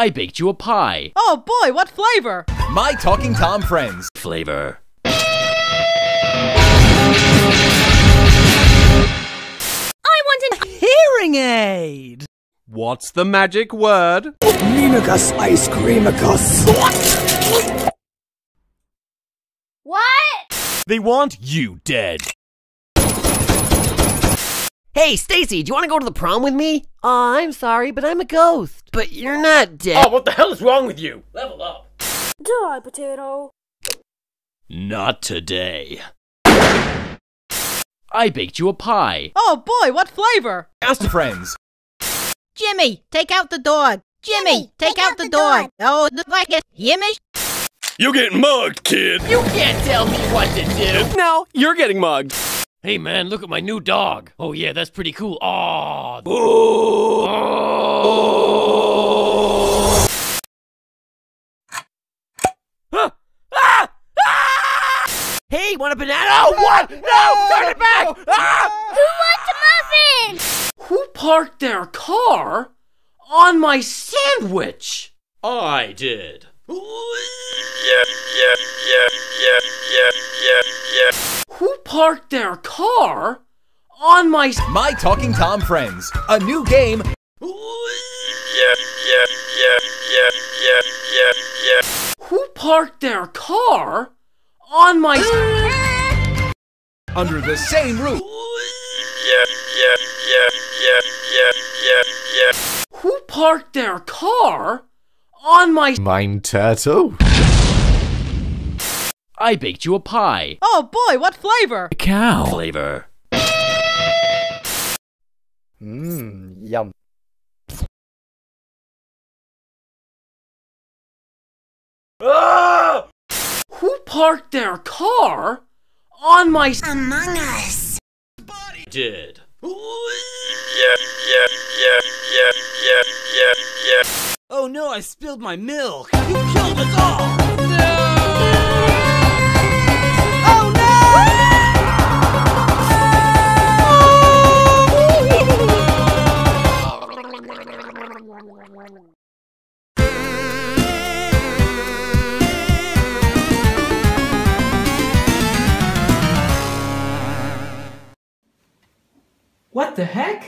I baked you a pie. Oh boy, what flavor? My Talking Tom friends. Flavor. I want a hearing aid. What's the magic word? Creamicus ice creamicus. What? They want you dead. Hey, Stacy, do you want to go to the prom with me? Aw, I'm sorry, but I'm a ghost. But you're not dead. Oh, what the hell is wrong with you? Level up. Die, potato. Not today. I baked you a pie. Oh boy, what flavor? Ask the friends. Jimmy, take out the dog. Jimmy, take, out, the, dog. Oh, the like it. Yimmy. You getting mugged, kid. You can't tell me what to do. Now you're getting mugged. Hey man, look at my new dog. Oh yeah, that's pretty cool. Aw. Ah! Ah! Ah! Hey, want a banana? Oh, what? No! Turn it back! Ah! Who wants a muffin? Who parked their car on my sandwich? I did. Who parked their car on my My Talking Tom friends. A new game Who parked their car on my s- under the same roof. Who parked their car on my s- Mein Turtle. I baked you a pie. Oh boy, what flavor? Cow. Flavor. Mmm, yum. Ah! Who parked their car on my s- Among Us. did? Oh no, I spilled my milk. You killed us all. What the heck?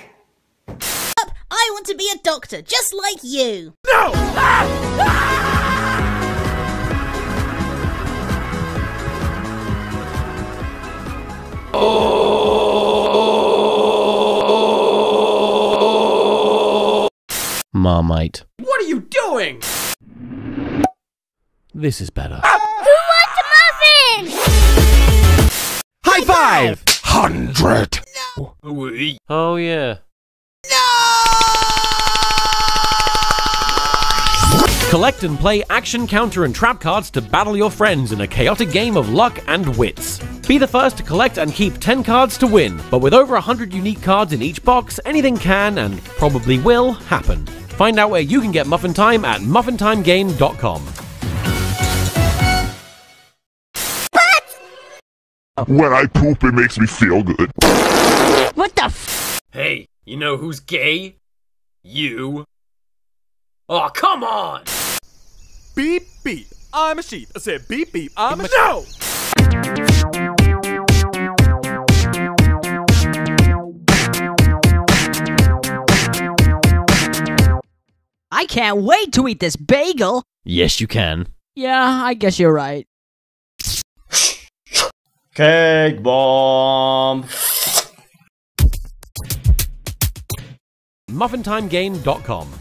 I want to be a doctor, just like you. Ah! Ah! Marmite. What are you doing? This is better. Ah! Who wants a muffin? High five! Hundred. Oh yeah. No! Collect and play action, counter, and trap cards to battle your friends in a chaotic game of luck and wits. Be the first to collect and keep 10 cards to win, but with over 100 unique cards in each box, anything can and probably will happen. Find out where you can get Muffin Time at muffintimegame.com. When I poop, it makes me feel good. What the f? Hey, you know who's gay? You. Oh, come on! Beep beep. I'm a sheep. I said beep beep. I'm a no. I can't wait to eat this bagel. Yes, you can. Yeah, I guess you're right. Cake bomb. muffintimegame.com.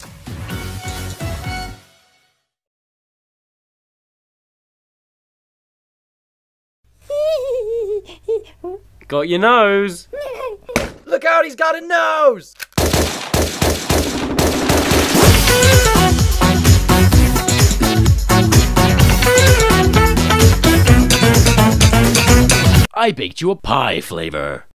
Got your nose. Look out, he's got a nose. I baked you a pie flavor.